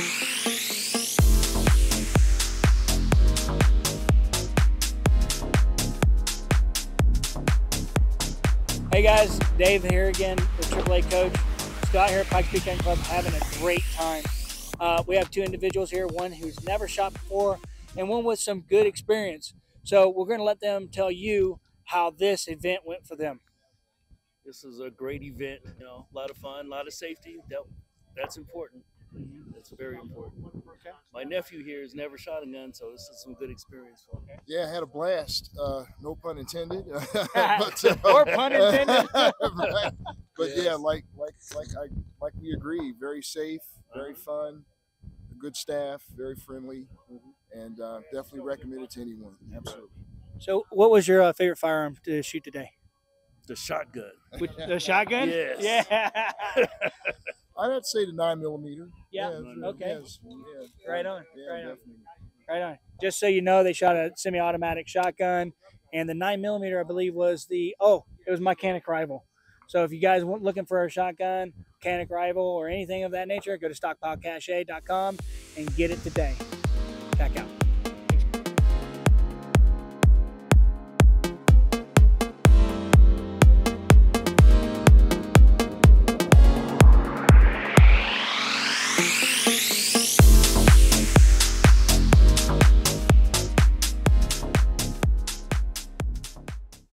Hey guys, Dave here again, the AAA coach. Scott here at Pikes Peak Hunting Club having a great time. Uh, we have two individuals here, one who's never shot before and one with some good experience. So we're going to let them tell you how this event went for them. This is a great event, you know, a lot of fun, a lot of safety. That, that's important. Mm-hmm. That's very important. My nephew here has never shot a gun, so this is some good experience for him. Yeah, I had a blast. Uh, no pun intended. but, uh, Or pun intended. right. But yeah, like like like I like we agree, very safe, very Uh-huh. fun, a good staff, very friendly, and uh, definitely recommend it to anyone. Absolutely. So, what was your uh, favorite firearm to shoot today? The shotgun. With the shotgun? Yes. Yeah. I'd say the nine millimeter. Yeah, yeah, okay. yes, yeah, Right on, Yeah, right on. Right on. Just so you know, they shot a semi-automatic shotgun, and the nine millimeter, I believe, was the oh, it was my Canik Rival. So if you guys want looking for a shotgun, Canik Rival, or anything of that nature, go to stockpilecache.com and get it today. Check out.